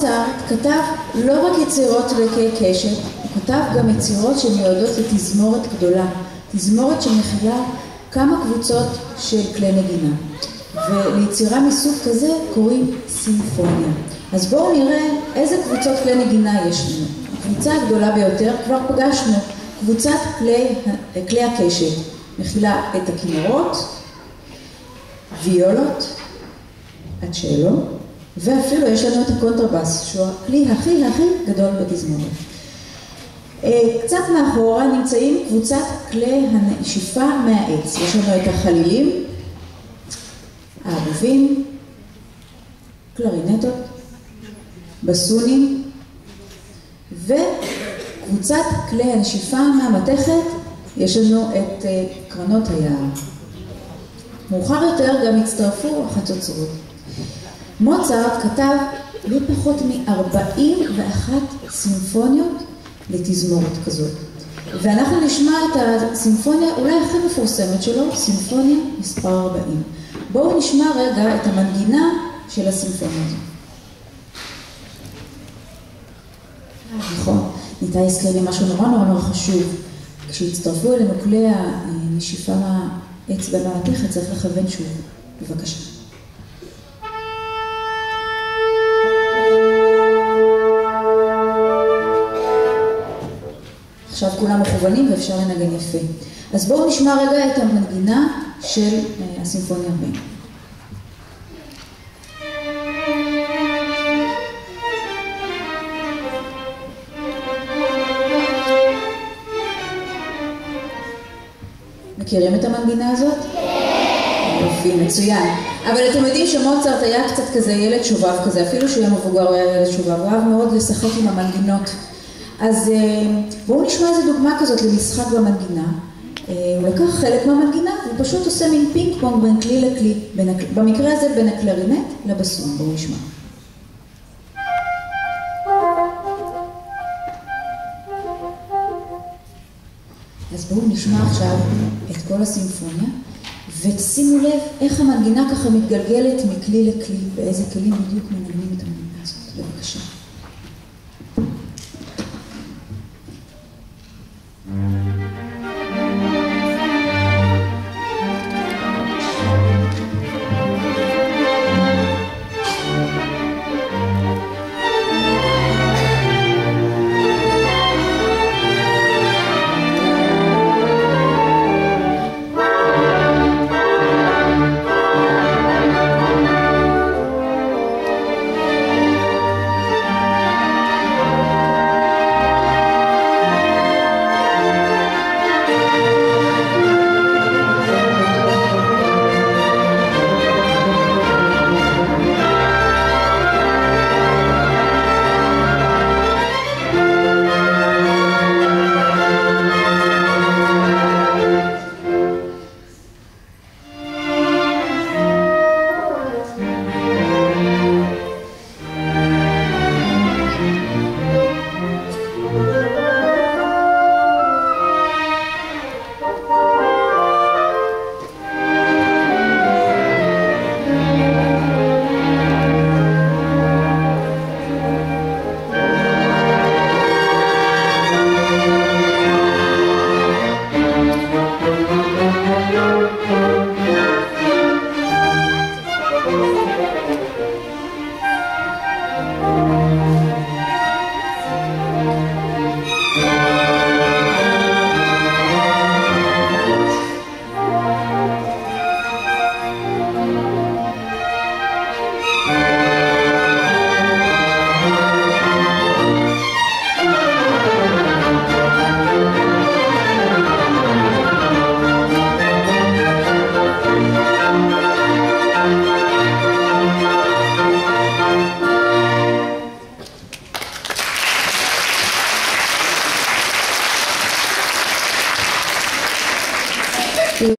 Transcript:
מוצרט כתב לא רק יצירות ריקי קשת, הוא כתב גם יצירות שמיועדות לתזמורת גדולה, תזמורת שמכילה כמה קבוצות של כלי נגינה, וליצירה מסוג כזה קוראים סימפוניה. אז בואו נראה איזה קבוצות כלי נגינה יש לנו. הקבוצה הגדולה ביותר, כבר פגשנו, קבוצת כלי, הקשת, מכילה את הכינורות, ויולות, הצ'לו, ואפילו יש לנו את הקונטרבאס, שהוא הכלי הכי הכי גדול בתזמורת. קצת מאחורה נמצאים קבוצת כלי הנשיפה מהעץ. יש לנו את החלילים, האבובים, קלרינטות, בסונים, וקבוצת כלי הנשיפה מהמתכת, יש לנו את קרנות היער. מאוחר יותר גם הצטרפו החצוצרות. מוצרט כתב לא פחות מ-41 סימפוניות לתזמורת כזאת. ואנחנו נשמע את הסימפוניה אולי הכי מפורסמת שלו, סימפוניה מספר 40. בואו נשמע רגע את המנגינה של הסימפוניה הזאת. נכון, ניתאי הזכיר לי משהו נורא נורא נורא חשוב. כשהצטרפו אלינו כלי הנשיפה מהאצבע מהמתכת, צריך לכוון שוב. בבקשה. כולם מכוונים ואפשר לנגן יפה. אז בואו נשמע רגע את המנגינה של הסימפוניה הבאה. מכירים את המנגינה הזאת? כן. יופי, מצוין. אבל אתם יודעים שמוצרט היה קצת כזה ילד שובב כזה, אפילו שהוא היה מבוגר הוא היה ילד שובב, הוא אהב מאוד לשחק עם המנגינות. אז בואו נשמע איזה דוגמה כזאת למשחק במנגינה. הוא לקח חלק מהמנגינה, הוא פשוט עושה מין פינג פונג בין כלי לכלי, במקרה הזה בין הקלרינט לבסון. בואו נשמע. אז בואו נשמע עכשיו את כל הסימפוניה, ותשימו לב איך המנגינה ככה מתגלגלת מכלי לכלי, באיזה כלים בדיוק מנגנים את המנגינה הזאת. בבקשה.